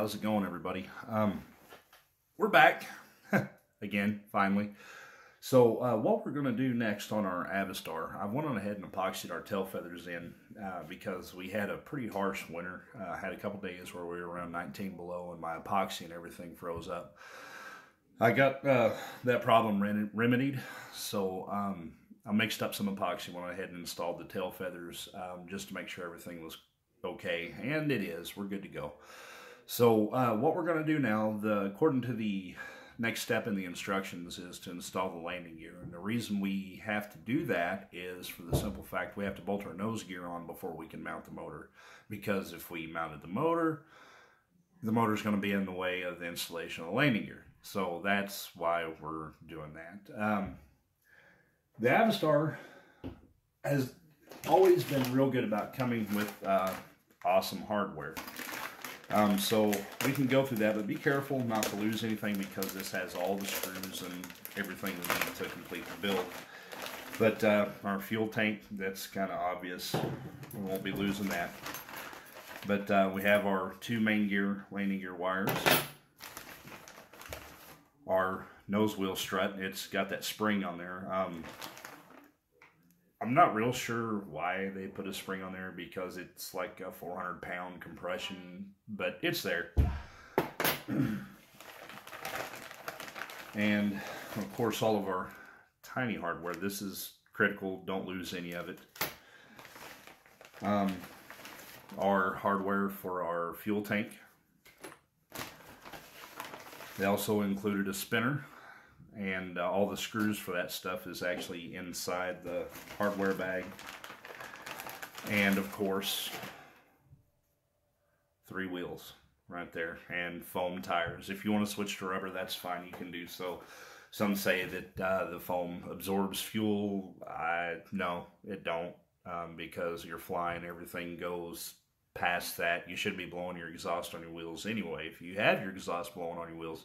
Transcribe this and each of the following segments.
How's it going, everybody? Um, we're back again, finally. So, uh, what we're going to do next on our Avistar, I went on ahead and epoxied our tail feathers in uh, because we had a pretty harsh winter. Uh, had a couple days where we were around 19 below, and my epoxy and everything froze up. I got uh, that problem remedied, so um, I mixed up some epoxy, went ahead and installed the tail feathers um, just to make sure everything was okay, and it is. We're good to go. So uh, what we're going to do now, the, according to the next step in the instructions, is to install the landing gear. And the reason we have to do that is for the simple fact we have to bolt our nose gear on before we can mount the motor. Because if we mounted the motor, the motor is going to be in the way of the installation of the landing gear. So that's why we're doing that. Um, the Avistar has always been real good about coming with uh, awesome hardware. Um, so we can go through that, but be careful not to lose anything because this has all the screws and everything we need to complete the build. But uh, our fuel tank, that's kind of obvious. We won't be losing that. But uh, we have our two main gear, landing gear wires. Our nose wheel strut, it's got that spring on there. Um, I'm not real sure why they put a spring on there because it's like a 400 pound compression, but it's there. and of course, all of our tiny hardware. This is critical. Don't lose any of it. Um, our hardware for our fuel tank. They also included a spinner and uh, all the screws for that stuff is actually inside the hardware bag. And of course three wheels right there and foam tires. If you want to switch to rubber that's fine you can do so. Some say that uh, the foam absorbs fuel. I no it don't um, because you're flying everything goes past that. You should be blowing your exhaust on your wheels anyway. If you have your exhaust blowing on your wheels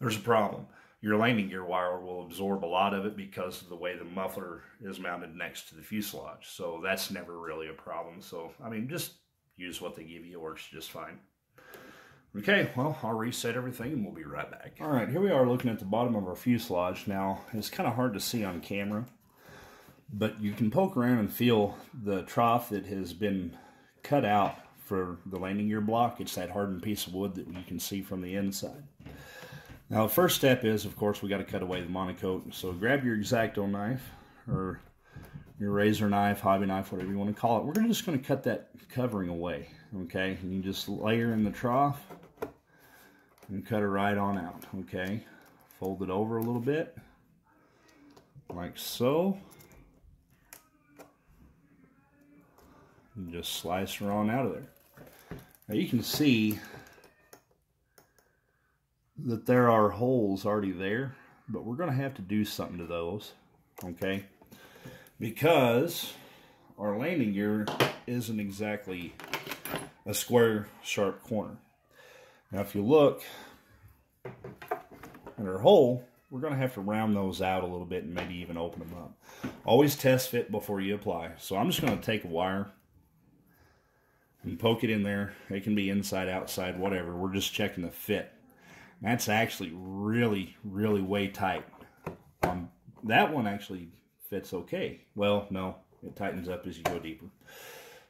there's a problem your landing gear wire will absorb a lot of it because of the way the muffler is mounted next to the fuselage. So that's never really a problem. So, I mean, just use what they give you. It works just fine. Okay, well, I'll reset everything and we'll be right back. All right, here we are looking at the bottom of our fuselage. Now, it's kind of hard to see on camera, but you can poke around and feel the trough that has been cut out for the landing gear block. It's that hardened piece of wood that you can see from the inside. Now, the first step is, of course, we got to cut away the MonoKote. So grab your X-Acto knife or your razor knife, hobby knife, whatever you want to call it. We're just going to cut that covering away, okay? And you just layer in the trough and cut it right on out, okay? Fold it over a little bit, like so. And just slice her on out of there. Now you can see that there are holes already there, but we're going to have to do something to those, okay? Because our landing gear isn't exactly a square, sharp corner. Now, if you look at our hole, we're going to have to round those out a little bit and maybe even open them up. Always test fit before you apply. So I'm just going to take a wire and poke it in there. It can be inside, outside, whatever. We're just checking the fit. That's actually really, really way tight. Um, that one actually fits okay. Well, no, it tightens up as you go deeper.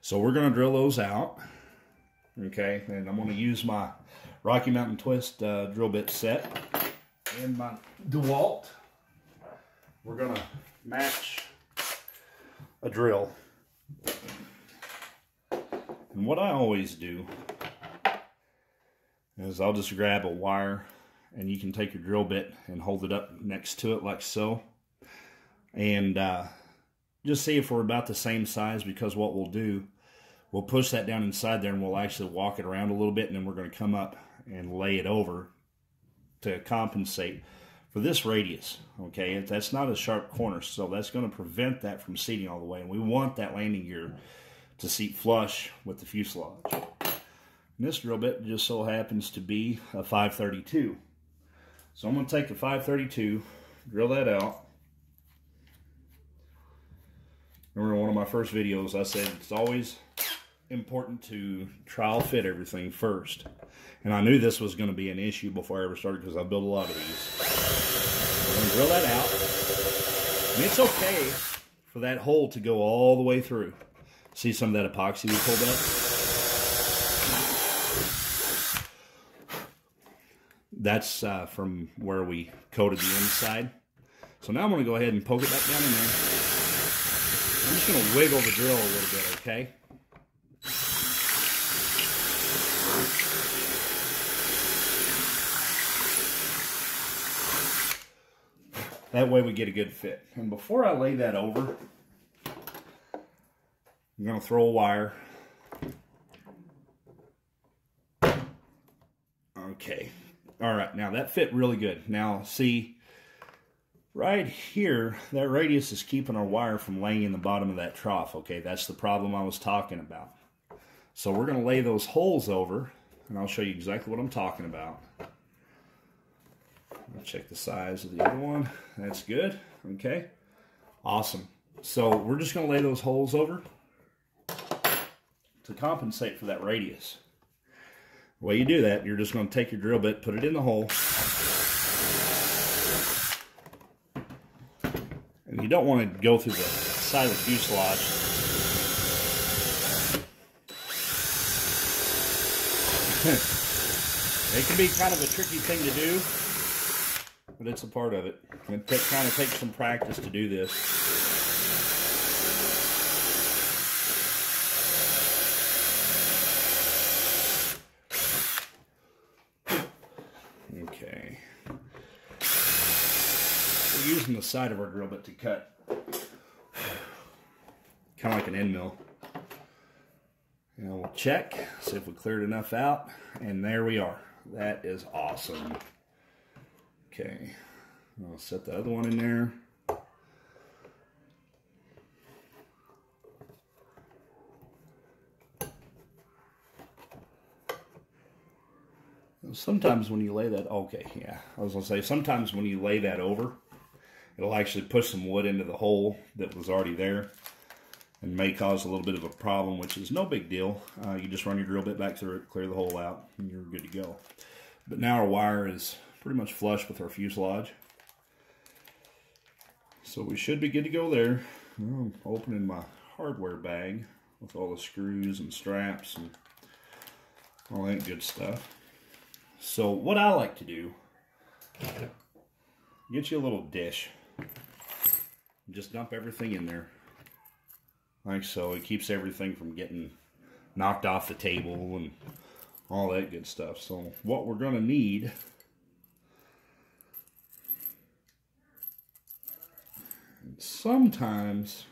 So we're going to drill those out. Okay, and I'm going to use my Rocky Mountain Twist uh, drill bit set and my DeWalt. We're going to match a drill. And what I always do is I'll just grab a wire and you can take your drill bit and hold it up next to it like so. And uh, just see if we're about the same size because what we'll do, we'll push that down inside there and we'll actually walk it around a little bit and then we're going to come up and lay it over to compensate for this radius. Okay, that's not a sharp corner, so that's going to prevent that from seating all the way. And we want that landing gear to seat flush with the fuselage. And this drill bit just so happens to be a 532. So I'm going to take the 532, drill that out. Remember one of my first videos I said it's always important to trial fit everything first. And I knew this was going to be an issue before I ever started because I built a lot of these. Drill that out. And it's okay for that hole to go all the way through. See some of that epoxy we pulled up? That's uh, from where we coated the inside. So now I'm going to go ahead and poke it back down in there. I'm just going to wiggle the drill a little bit, okay? That way we get a good fit. And before I lay that over, I'm going to throw a wire. Okay. All right. Now that fit really good. Now see, right here, that radius is keeping our wire from laying in the bottom of that trough. Okay. That's the problem I was talking about. So we're going to lay those holes over and I'll show you exactly what I'm talking about. I'll check the size of the other one. That's good. Okay. Awesome. So we're just going to lay those holes over to compensate for that radius. The way you do that, you're just going to take your drill bit, put it in the hole. And you don't want to go through the side of the fuselage. it can be kind of a tricky thing to do but it's a part of it. It kind of takes some practice to do this. Okay. We're using the side of our drill bit to cut. Kind of like an end mill. And we'll check, see if we cleared enough out. And there we are. That is awesome. Okay, I'll set the other one in there. Sometimes when you lay that, okay, yeah, I was gonna say, sometimes when you lay that over, it'll actually push some wood into the hole that was already there and may cause a little bit of a problem, which is no big deal. Uh, you just run your drill bit back through it, clear the hole out, and you're good to go. But now our wire is pretty much flush with our fuselage. So we should be good to go there. I'm opening my hardware bag with all the screws and straps and all that good stuff. So what I like to do, get you a little dish. Just dump everything in there. Like so. It keeps everything from getting knocked off the table and all that good stuff. So what we're going to need sometimes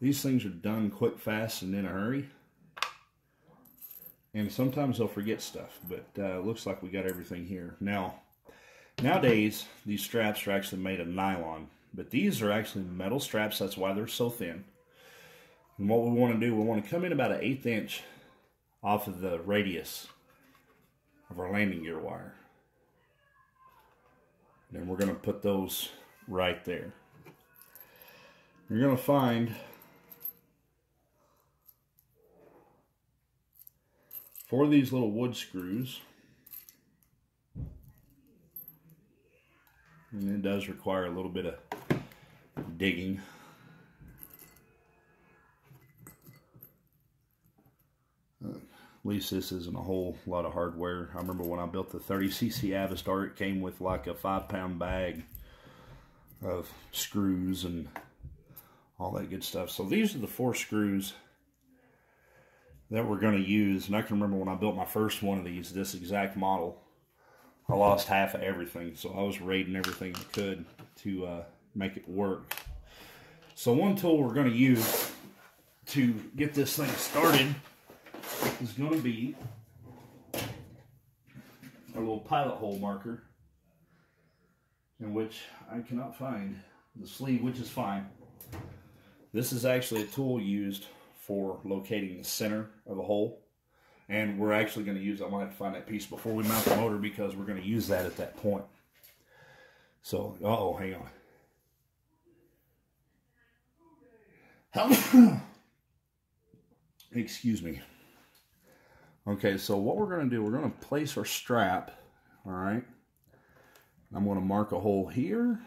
these things are done quick, fast, and in a hurry. And sometimes they'll forget stuff, but uh, looks like we got everything here. Now, nowadays, these straps are actually made of nylon, but these are actually metal straps. That's why they're so thin. And what we want to do, we want to come in about an eighth inch off of the radius of our landing gear wire. And then we're going to put those right there you're going to find for these little wood screws, and it does require a little bit of digging. At least this isn't a whole lot of hardware. I remember when I built the 30cc Avistar, it came with like a five pound bag of screws and all that good stuff. So these are the four screws that we're going to use. And I can remember when I built my first one of these, this exact model, I lost half of everything. So I was raiding everything I could to uh, make it work. So one tool we're going to use to get this thing started is going to be a little pilot hole marker in which I cannot find the sleeve, which is fine. This is actually a tool used for locating the center of a hole. And we're actually going to use, I have to find that piece before we mount the motor because we're going to use that at that point. So, uh oh hang on. Excuse me. Okay, so what we're going to do, we're going to place our strap, all right? I'm going to mark a hole here.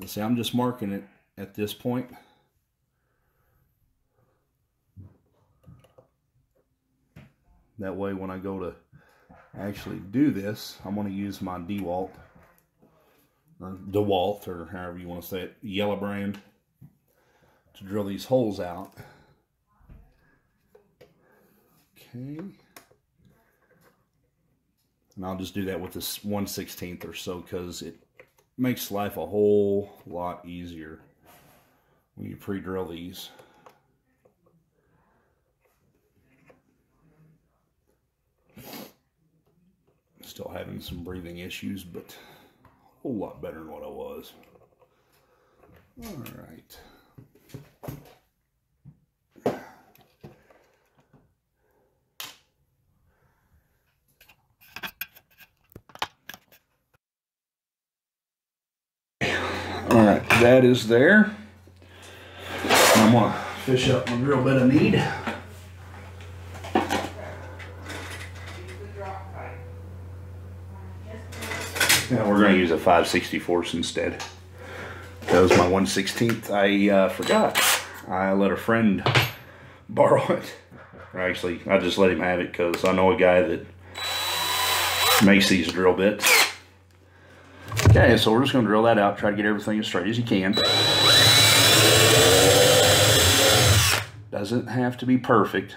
Let's see, I'm just marking it at this point. That way when I go to actually do this, I'm going to use my DeWalt, or DeWalt, or however you want to say it, yellow brand, to drill these holes out. Okay. And I'll just do that with this 1 16th or so because it makes life a whole lot easier when you pre-drill these. Still having some breathing issues, but a whole lot better than what I was. All right. All right, that is there. I'm gonna fish up my drill bit of need. Yeah, we're gonna use a 564 instead. That was my 116th. I uh, forgot. I let a friend borrow it. Or actually, I just let him have it because I know a guy that makes these drill bits. Okay, so we're just going to drill that out, try to get everything as straight as you can. Doesn't have to be perfect.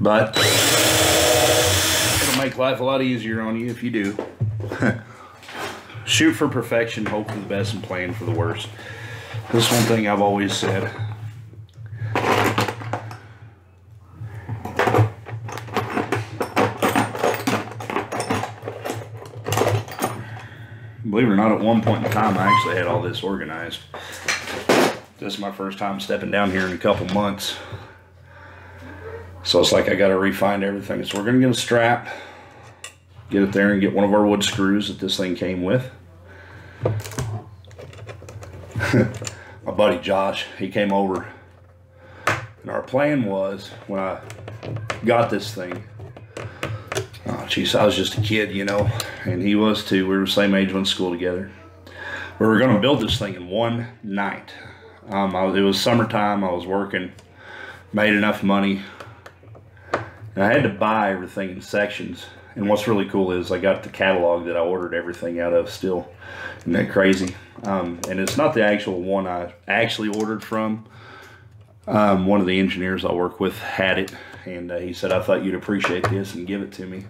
But it'll make life a lot easier on you if you do. Shoot for perfection, hope for the best, and plan for the worst. This one thing I've always said. Believe it or not, at one point in time, I actually had all this organized. This is my first time stepping down here in a couple months. So it's like I got to refine everything. So we're going to get a strap, get it there, and get one of our wood screws that this thing came with. my buddy Josh, he came over. And our plan was, when I got this thing, oh geez, I was just a kid, you know, and he was too. We were the same age, went to school together. We were going to build this thing in one night. Um, I, it was summertime. I was working, made enough money. And I had to buy everything in sections. And what's really cool is I got the catalog that I ordered everything out of still. Isn't that crazy? Um, and it's not the actual one I actually ordered from. Um, one of the engineers I work with had it, and uh, he said, I thought you'd appreciate this and give it to me.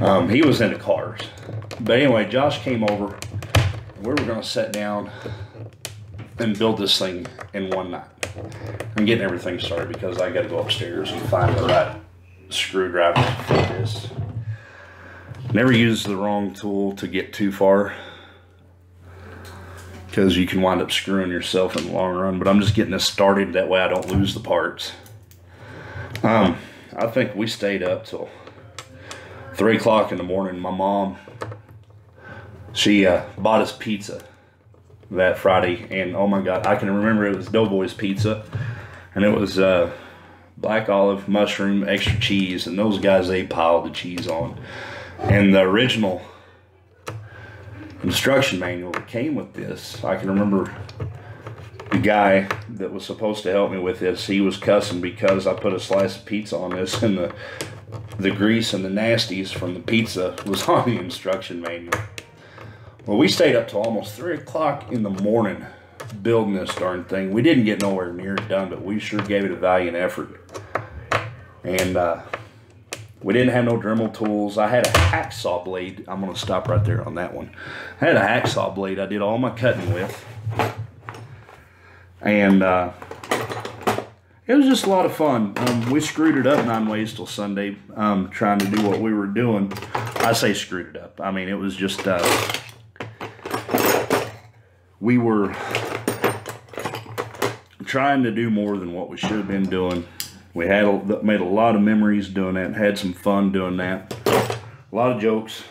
Um, he was into cars. But anyway, Josh came over. We were going to sit down and build this thing in one night. I'm getting everything started because I got to go upstairs and find the right screwdriver for this. Never use the wrong tool to get too far because you can wind up screwing yourself in the long run. But I'm just getting this started that way I don't lose the parts. Um, I think we stayed up till three o'clock in the morning. My mom, she uh, bought us pizza that Friday, and oh my God, I can remember it was Doughboys pizza, and it was uh, black olive, mushroom, extra cheese, and those guys they piled the cheese on. And the original instruction manual that came with this. I can remember the guy that was supposed to help me with this, he was cussing because I put a slice of pizza on this and the the grease and the nasties from the pizza was on the instruction manual. Well, we stayed up till almost 3 o'clock in the morning building this darn thing. We didn't get nowhere near it done, but we sure gave it a valiant effort. And uh, we didn't have no Dremel tools. I had a hacksaw blade. I'm going to stop right there on that one. I had a hacksaw blade I did all my cutting with. And uh, it was just a lot of fun. Um, we screwed it up nine ways till Sunday, um, trying to do what we were doing. I say screwed it up. I mean, it was just, uh, we were trying to do more than what we should have been doing. We had a, made a lot of memories doing that, had some fun doing that. A lot of jokes.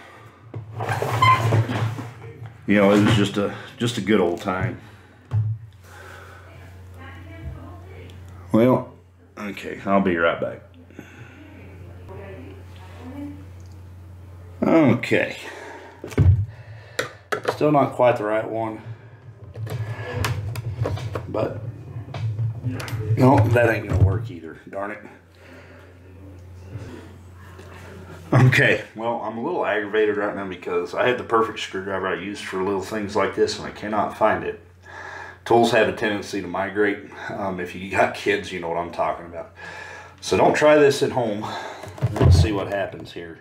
you know, it was just a just a good old time. Well, okay, I'll be right back. Okay. Still not quite the right one. But, no, that ain't gonna work either, darn it. Okay, well, I'm a little aggravated right now because I had the perfect screwdriver I used for little things like this and I cannot find it. Tools have a tendency to migrate. Um, if you got kids, you know what I'm talking about. So don't try this at home. Let's see what happens here.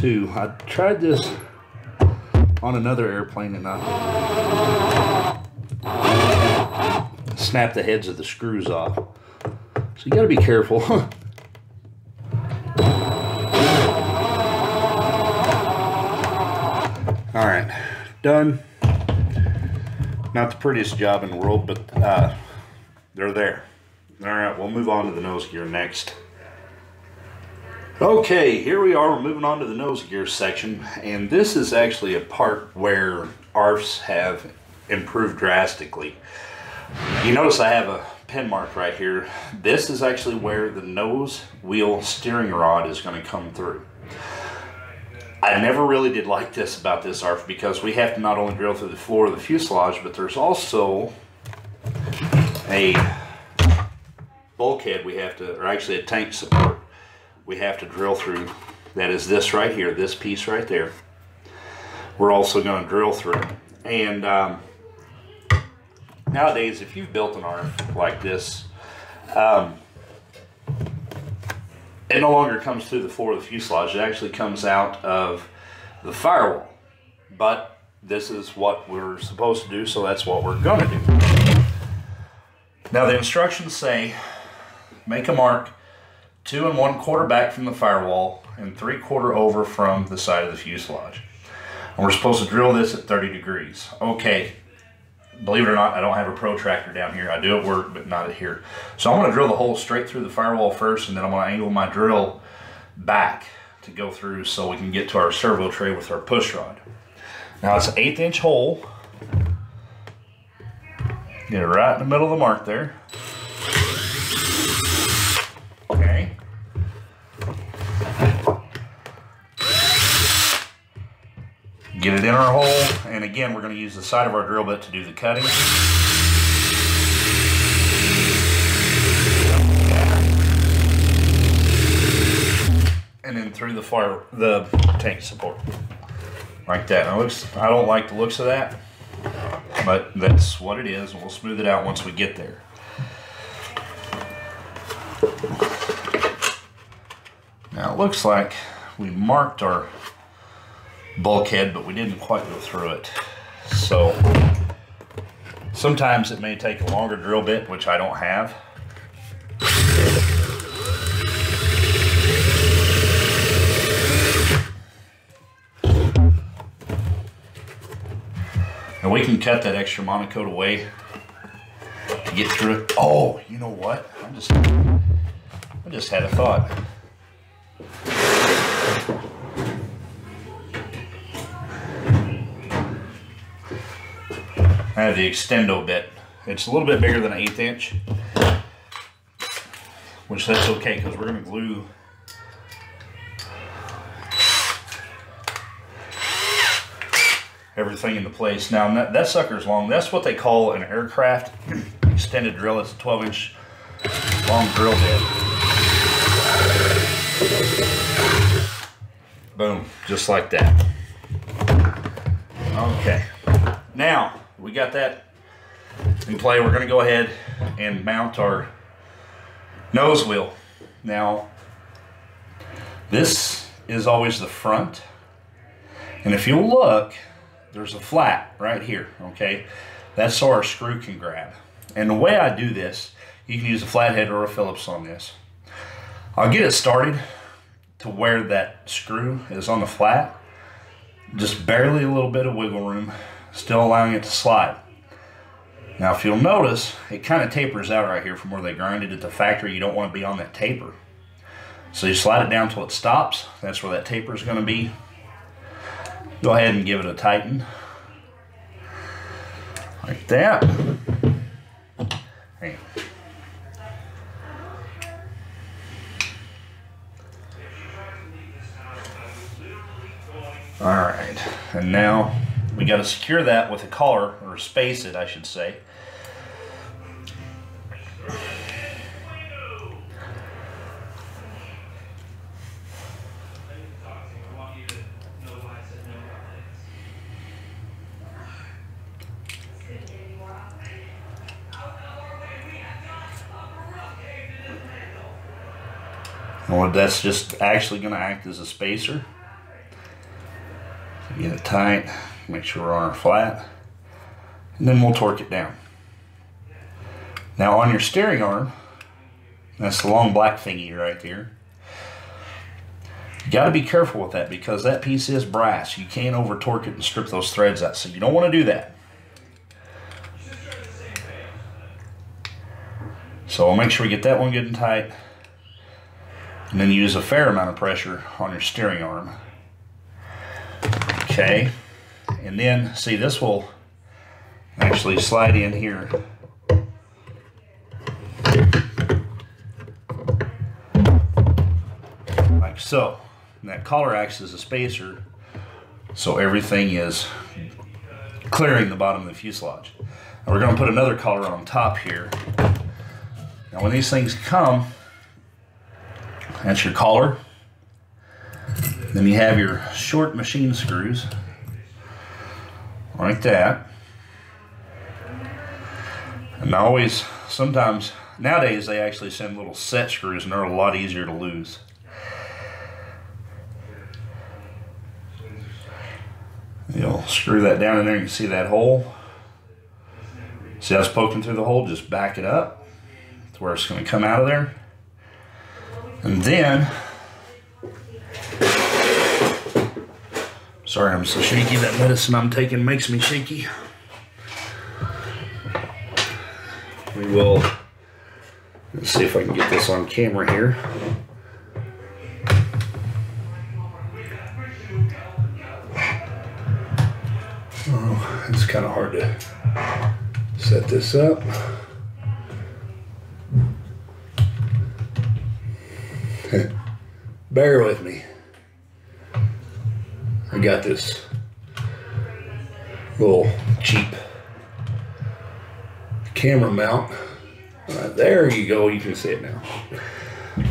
Two. I tried this on another airplane and I snapped the heads of the screws off. So you gotta be careful. All right, done. Not the prettiest job in the world, but uh, they're there. All right, we'll move on to the nose gear next. Okay, here we are. We're moving on to the nose gear section, and this is actually a part where ARFs have improved drastically. You notice I have a pen mark right here. This is actually where the nose wheel steering rod is going to come through. I never really did like this about this ARF because we have to not only drill through the floor of the fuselage, but there's also a bulkhead we have to, or actually a tank support we have to drill through. That is this right here, this piece right there. We're also going to drill through. And um, nowadays, if you've built an arm like this, um, it no longer comes through the floor of the fuselage. It actually comes out of the firewall. But this is what we're supposed to do, so that's what we're going to do. Now the instructions say, make a mark two and one quarter back from the firewall and three quarter over from the side of the fuselage. And we're supposed to drill this at 30 degrees. Okay, believe it or not, I don't have a protractor down here. I do at work, but not here. So I'm gonna drill the hole straight through the firewall first, and then I'm gonna angle my drill back to go through so we can get to our servo tray with our push rod. Now it's an eighth inch hole. Get it right in the middle of the mark there. Get it in our hole, and again, we're going to use the side of our drill bit to do the cutting. And then through the fire, the tank support, like that. Now, looks, I don't like the looks of that, but that's what it is, we'll smooth it out once we get there. Now it looks like we marked our bulkhead, but we didn't quite go through it. So sometimes it may take a longer drill bit, which I don't have. And we can cut that extra MonoKote away to get through it. Oh, you know what? I just, I just had a thought. Have the extendo bit. It's a little bit bigger than an eighth inch, which that's okay because we're to glue everything into place. Now that, that sucker's long. That's what they call an aircraft extended drill. It's a 12 inch long drill bit. Boom, just like that. Okay, now we got that in play. We're going to go ahead and mount our nose wheel. Now, this is always the front. And if you look, there's a flat right here, okay? That's so our screw can grab. And the way I do this, you can use a flathead or a Phillips on this. I'll get it started to where that screw is on the flat. Just barely a little bit of wiggle room, still allowing it to slide. Now if you'll notice, it kind of tapers out right here from where they grinded at the factory. You don't want to be on that taper. So you slide it down till it stops. That's where that taper is going to be. Go ahead and give it a tighten. Like that. Hey. All right, and now we got to secure that with a collar, or space it, I should say. Well, that's just actually going to act as a spacer. Get it tight, make sure we're on our flat, and then we'll torque it down. Now on your steering arm, that's the long black thingy right there. You got to be careful with that because that piece is brass. You can't over torque it and strip those threads out, so you don't want to do that. So I'll make sure we get that one good and tight and then use a fair amount of pressure on your steering arm. Okay, and then see this will actually slide in here. Like so. And that collar acts as a spacer so everything is clearing the bottom of the fuselage. We're going to put another collar on top here. Now when these things come, that's your collar. Then you have your short machine screws, like that. And always, sometimes, nowadays they actually send little set screws and they're a lot easier to lose. You'll screw that down in there, you can see that hole. See how it's poking through the hole? Just back it up to where it's going to come out of there. And then, sorry I'm so shaky, that medicine I'm taking makes me shaky. We will, let's see if I can get this on camera here. Oh, it's kind of hard to set this up. Bear with me. I got this little cheap camera mount. Right, there you go. You can see it now.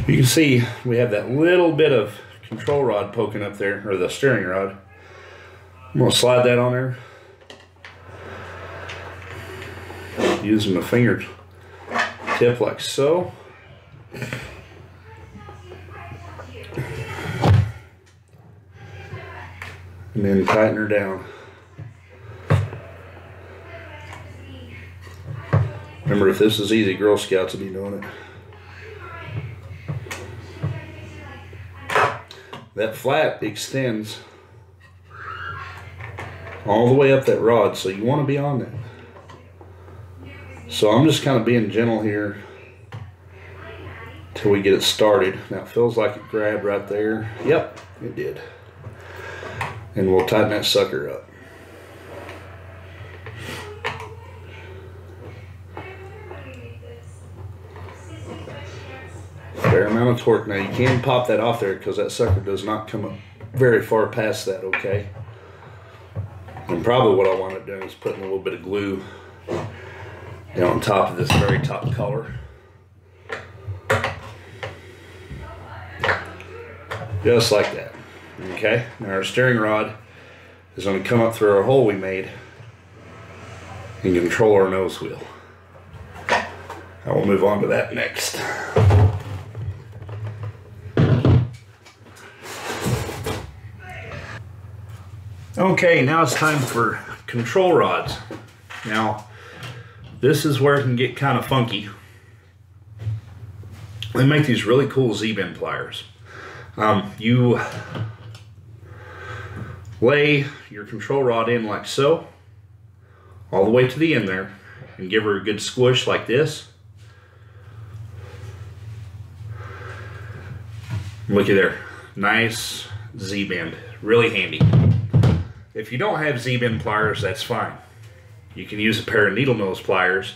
You can see we have that little bit of control rod poking up there, or the steering rod. I'm to slide that on there. Using the finger tip like so. And then tighten her down. Remember, if this is easy, Girl Scouts will be doing it. That flap extends all the way up that rod, so you want to be on that. So I'm just kind of being gentle here till we get it started. Now it feels like it grabbed right there. Yep, it did and we'll tighten that sucker up. Fair amount of torque. Now you can pop that off there because that sucker does not come up very far past that, okay? And probably what I want to do is putting a little bit of glue down on top of this very top collar. Just like that. Okay, now our steering rod is going to come up through our hole we made and control our nose wheel. I will move on to that next. Okay, now it's time for control rods. Now, this is where it can get kind of funky. They make these really cool Z-bend pliers. Um, you lay your control rod in like so, all the way to the end there, and give her a good squish like this. Looky there, nice Z-bend, really handy. If you don't have Z-bend pliers, that's fine. You can use a pair of needle nose pliers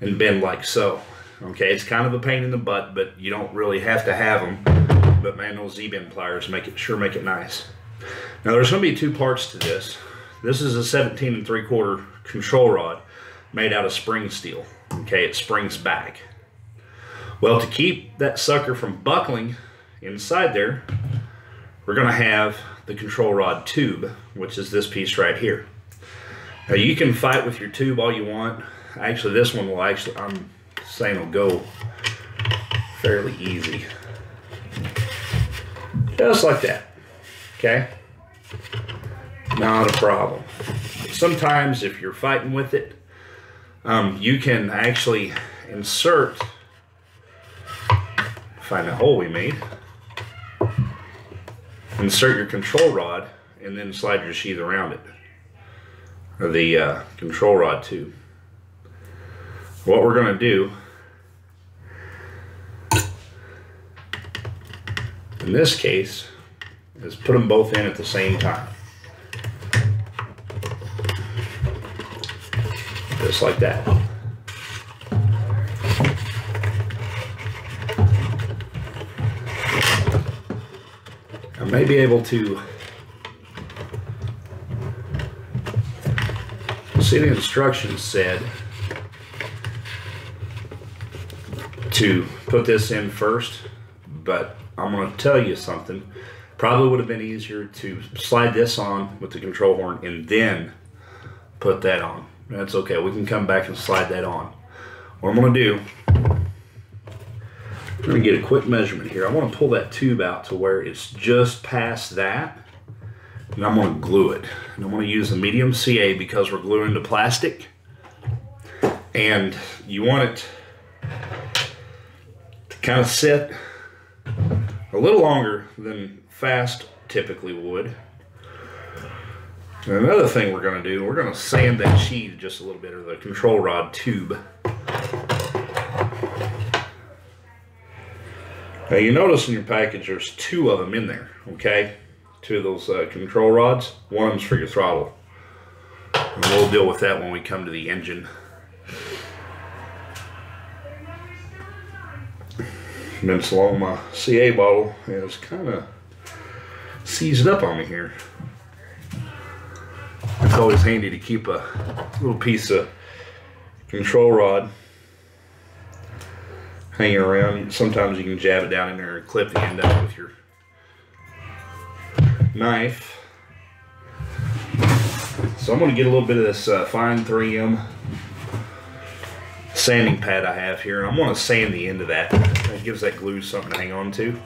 and bend like so. Okay, it's kind of a pain in the butt, but you don't really have to have them. But man, those Z-bend pliers make it sure make it nice. Now there's going to be two parts to this. This is a 17 and 3 quarter control rod made out of spring steel. Okay, it springs back. Well, to keep that sucker from buckling inside there, we're going to have the control rod tube, which is this piece right here. Now you can fight with your tube all you want. Actually, this one will actually, I'm saying will go fairly easy. Just like that, okay? Not a problem. Sometimes if you're fighting with it, um, you can actually insert, find the hole we made, insert your control rod and then slide your sheath around it, or the uh, control rod tube. What we're going to do in this case is put them both in at the same time. Just like that. I may be able to see the instructions said to put this in first, but I'm going to tell you something. Probably would have been easier to slide this on with the control horn and then put that on. That's okay. We can come back and slide that on. What I'm going to do, I'm going to get a quick measurement here. I want to pull that tube out to where it's just past that. And I'm going to glue it. And I'm going to use a medium CA because we're gluing to plastic. And you want it to kind of sit a little longer than fast typically would. And another thing we're going to do, we're going to sand that sheet just a little bit, or the control rod tube. Now you notice in your package there's two of them in there, okay? Two of those uh, control rods. One of them's for your throttle. And we'll deal with that when we come to the engine. Been so long my CA bottle is kind of seized up on me here. It's always handy to keep a little piece of control rod hanging around. Sometimes you can jab it down in there and clip the end up with your knife. So I'm going to get a little bit of this uh, fine 3M sanding pad I have here, and I'm going to sand the end of that. That gives that glue something to hang on to.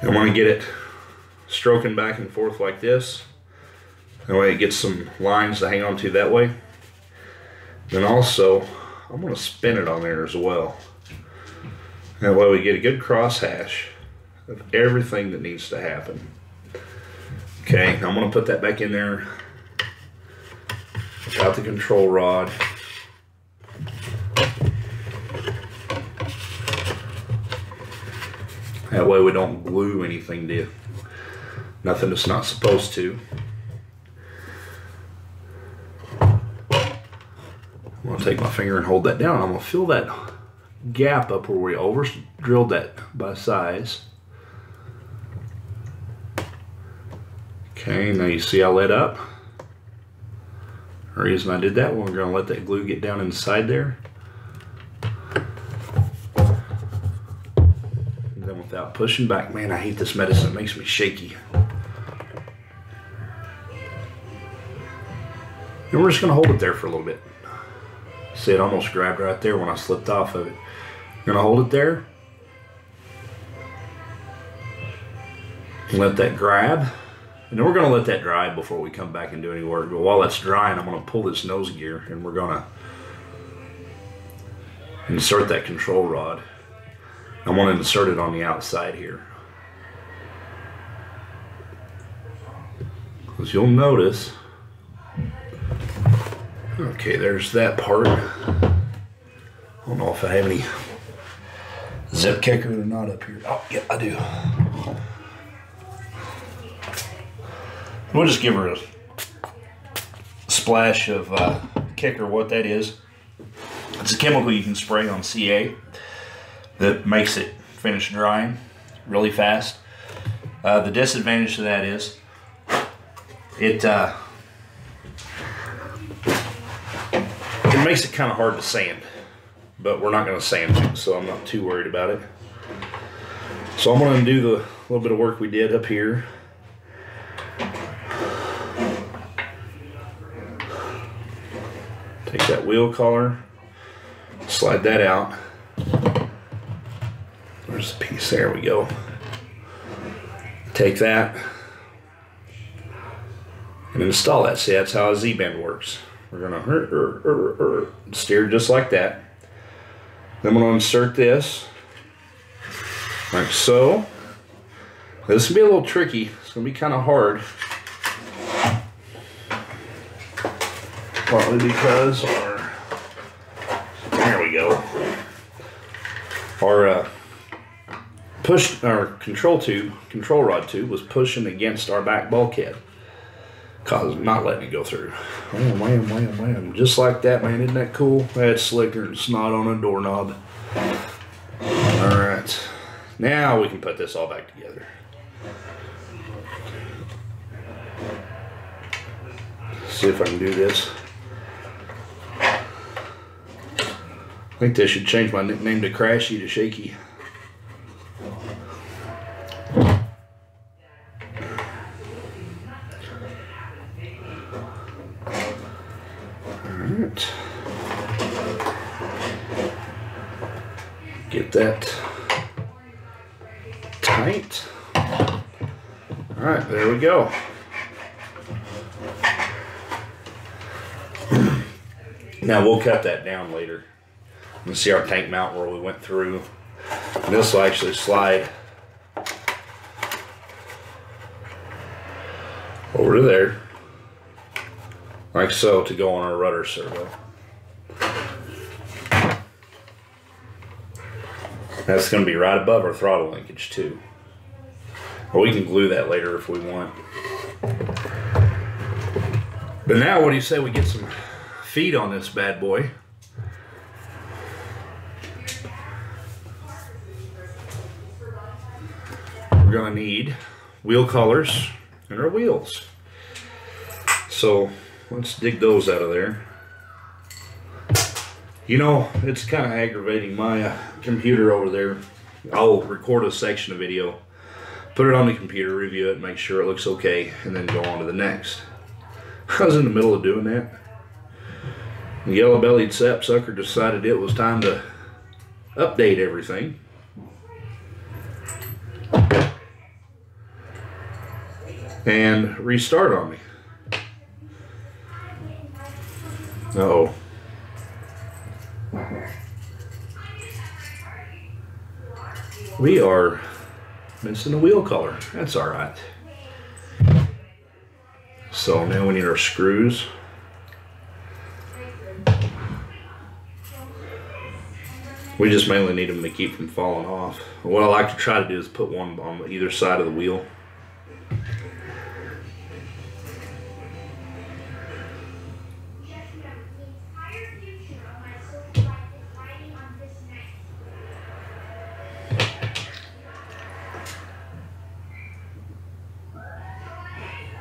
I want to get it stroking back and forth like this. That way it gets some lines to hang on to that way. Then also, I'm going to spin it on there as well. That way we get a good cross hash of everything that needs to happen. Okay, I'm going to put that back in there without the control rod. That way we don't glue anything to nothing that's not supposed to. I'm gonna take my finger and hold that down. I'm gonna fill that gap up where we over drilled that by size. Okay, now you see I let up. The reason I did that, we're gonna let that glue get down inside there. Pushing back. Man, I hate this medicine. It makes me shaky. And we're just going to hold it there for a little bit. See, it almost grabbed right there when I slipped off of it. Going to hold it there. Let that grab. And then we're gonna let that dry before we come back and do any work. But while that's drying, I'm gonna pull this nose gear and we're gonna insert that control rod. I'm gonna insert it on the outside here. As you'll notice, okay, there's that part. I don't know if I have any zip kicker or not up here. Oh, yeah, I do. We'll just give her a splash of uh, kicker. What that is, it's a chemical you can spray on CA that makes it finish drying really fast. Uh, the disadvantage to that is it uh, it makes it kind of hard to sand, but we're not going to sand it, so I'm not too worried about it. So I'm going to do the little bit of work we did up here. Take that wheel collar, slide that out. There's a piece, there we go. Take that and install that. See, that's how a Z-bend works. We're gonna er, er, er, er, steer just like that. Then I'm gonna insert this, like so. This will be a little tricky. It's gonna be kind of hard. Partly because our, there we go. Our uh, push, our control tube, control rod tube was pushing against our back bulkhead. Cause not letting it go through. Wham, wham, wham, wham. Just like that, man. Isn't that cool? That's slicker than snot on a doorknob. All right. Now we can put this all back together. See if I can do this. I think they should change my nickname to Crashy to Shaky. Alright. Get that tight. Alright, there we go. Now we'll cut that down later. You see our tank mount where we went through. And this will actually slide over to there. Like so to go on our rudder servo. That's going to be right above our throttle linkage too. Or we can glue that later if we want. But now what do you say we get some feet on this bad boy? we're gonna need wheel collars and our wheels. So let's dig those out of there. You know, it's kind of aggravating my uh, computer over there. I'll record a section of video, put it on the computer, review it, make sure it looks okay, and then go on to the next. I was in the middle of doing that. The yellow-bellied sapsucker decided it was time to update everything. and restart on me. Uh oh. We are missing the wheel collar. That's all right. So now we need our screws. We just mainly need them to keep from falling off. What I like to try to do is put one on either side of the wheel.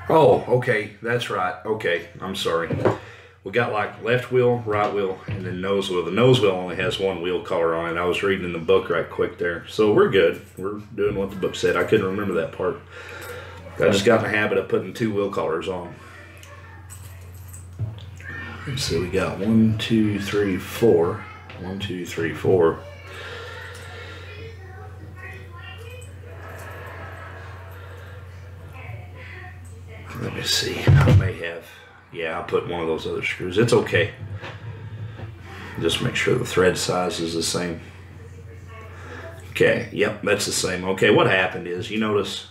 Oh, okay, that's right. Okay, I'm sorry. We got like left wheel, right wheel, and then nose wheel. The nose wheel only has one wheel collar on it. I was reading in the book right quick there. So we're good. We're doing what the book said. I couldn't remember that part. I just got in the habit of putting two wheel collars on. See, we got one, two, three, four. One, two, three, four. Let me have. Yeah, I'll put one of those other screws. It's okay. Just make sure the thread size is the same. Okay, yep, that's the same. Okay, what happened is, you notice,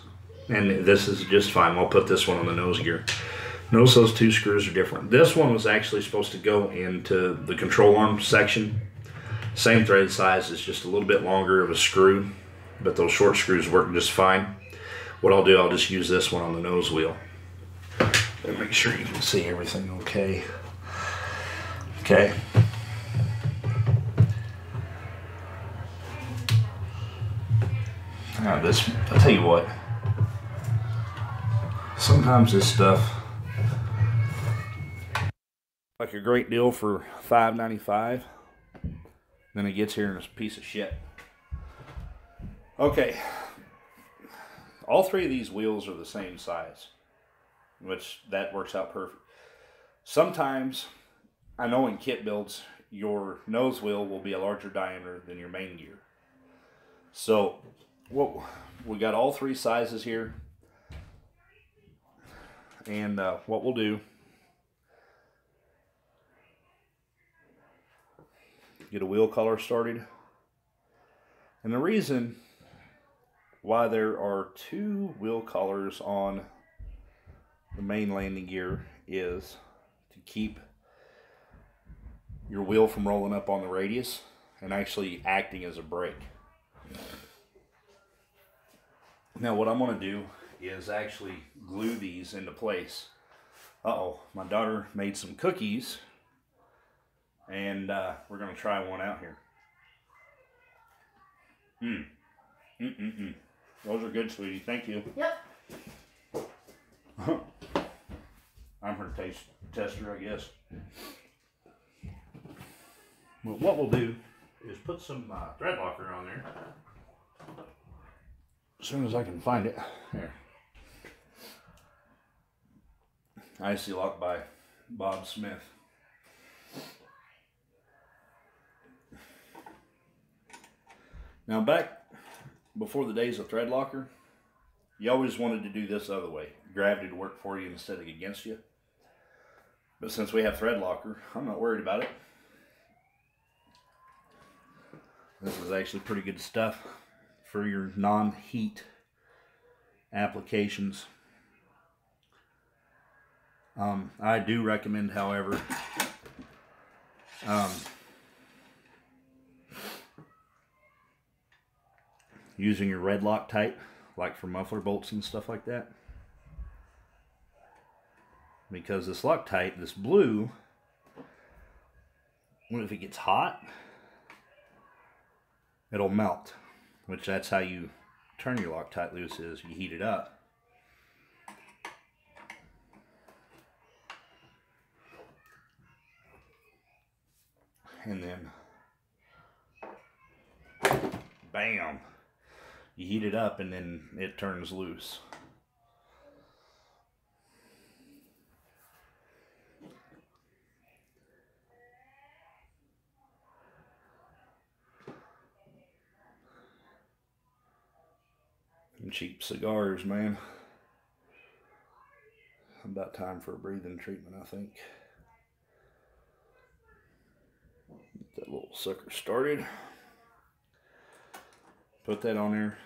and this is just fine. I'll put this one on the nose gear. Notice those two screws are different. This one was actually supposed to go into the control arm section. Same thread size, it's just a little bit longer of a screw, but those short screws work just fine. What I'll do, I'll just use this one on the nose wheel. Make sure you can see everything okay. Okay. Now this, I'll tell you what. Sometimes this stuff, like a great deal for five ninety five. Then it gets here and it's a piece of shit. Okay. All three of these wheels are the same size, which that works out perfect. Sometimes, I know in kit builds, your nose wheel will be a larger diameter than your main gear. So, what we got all three sizes here. And uh, what we'll do get a wheel collar started. And the reason why there are two wheel collars on the main landing gear is to keep your wheel from rolling up on the radius and actually acting as a brake. Now what I'm going to do is actually glue these into place. Uh-oh, my daughter made some cookies and uh, we're going to try one out here. Mmm. Mm-mm-mm. Those are good, sweetie. Thank you. Yep. I'm her taste tester, I guess. Well, what we'll do is put some uh, thread locker on there. As soon as I can find it. Here. Icy Lock by Bob Smith. Now back before the days of thread locker, you always wanted to do this other way. Gravity to work for you instead of against you. But since we have thread locker, I'm not worried about it. This is actually pretty good stuff for your non-heat applications. Um, I do recommend, however, um, using your red Lock Loctite, like for muffler bolts and stuff like that. Because this Loctite, this blue, if it gets hot, it'll melt. Which that's how you turn your Loctite loose is you heat it up. And then, bam you heat it up and then it turns loose. Cheap cigars, man. About time for a breathing treatment, I think. Get that little sucker started. Put that on there.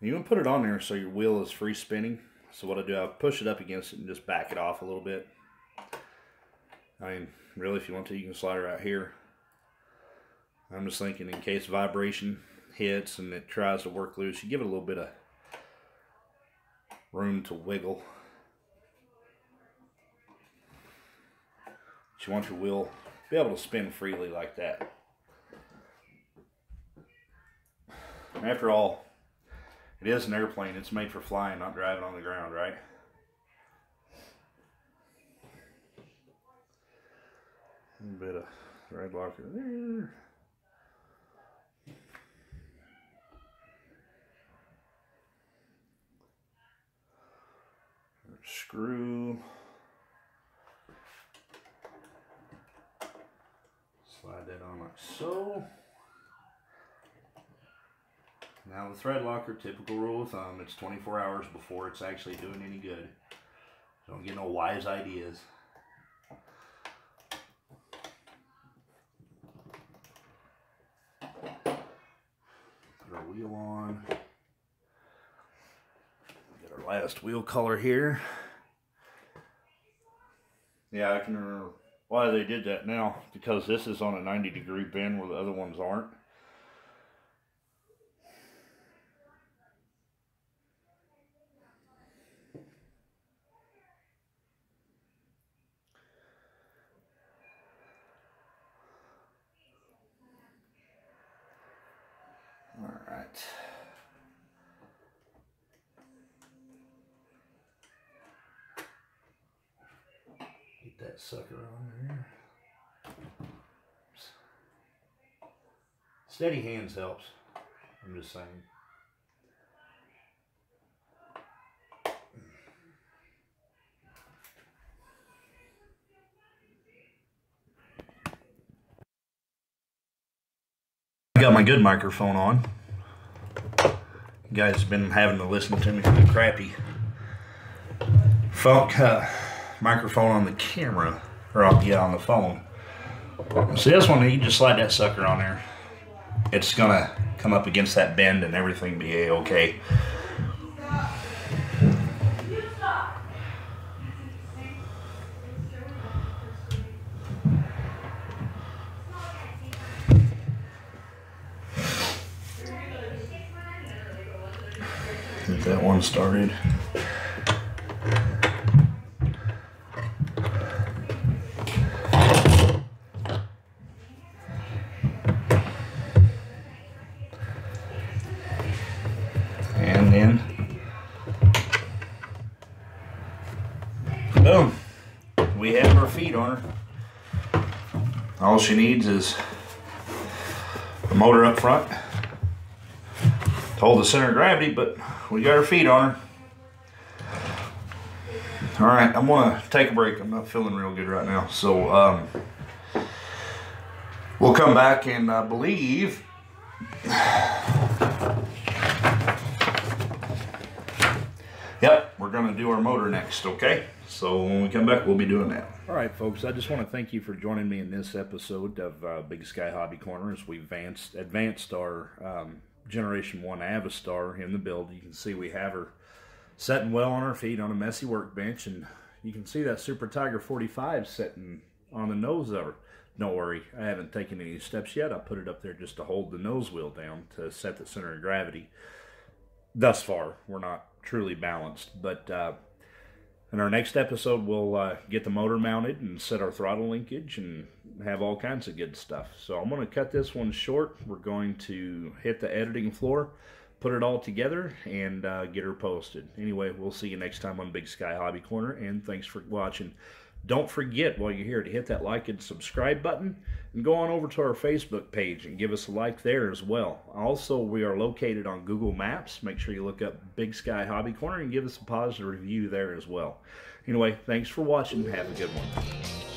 You to put it on there so your wheel is free spinning. So what I do, I push it up against it and just back it off a little bit. I mean, really, if you want to, you can slide it right here. I'm just thinking in case vibration hits and it tries to work loose, you give it a little bit of room to wiggle. But you want your wheel be able to spin freely like that. After all, it is an airplane. It's made for flying, not driving on the ground, right? A bit of thread locker there. Screw. Slide that on like so. Now the thread locker, typical rule of thumb, it's 24 hours before it's actually doing any good. Don't get no wise ideas. Put our wheel on. Wheel collar here. Yeah, I can remember why they did that now. Because this is on a 90 degree bend where the other ones aren't. that sucker on there. Steady hands helps. I'm just saying. I got my good microphone on. You guys have been having to listen to me for the crappy funk. Uh, microphone on the camera, or I'll get on the phone. See this one, you just slide that sucker on there. It's gonna come up against that bend and everything be a-okay. Get that one started. She needs is a motor up front to hold the center of gravity, but we got our feet on her. All right, I'm gonna take a break. I'm not feeling real good right now. So um, we'll come back and I believe Yep, we're going to do our motor next, okay? So when we come back, we'll be doing that. All right, folks, I just want to thank you for joining me in this episode of uh, Big Sky Hobby Corner as we advanced, advanced our um, Generation 1 Avistar in the build. You can see we have her sitting well on her feet on a messy workbench, and you can see that Super Tiger 45 sitting on the nose of her. Don't worry, I haven't taken any steps yet. I put it up there just to hold the nose wheel down to set the center of gravity. Thus far, we're not truly balanced. But uh, in our next episode, we'll uh, get the motor mounted and set our throttle linkage and have all kinds of good stuff. So I'm going to cut this one short. We're going to hit the editing floor, put it all together, and uh, get her posted. Anyway, we'll see you next time on Big Sky Hobby Corner, and thanks for watching. Don't forget while you're here to hit that like and subscribe button and go on over to our Facebook page and give us a like there as well. Also, we are located on Google Maps. Make sure you look up Big Sky Hobby Corner and give us a positive review there as well. Anyway, thanks for watching. Have a good one.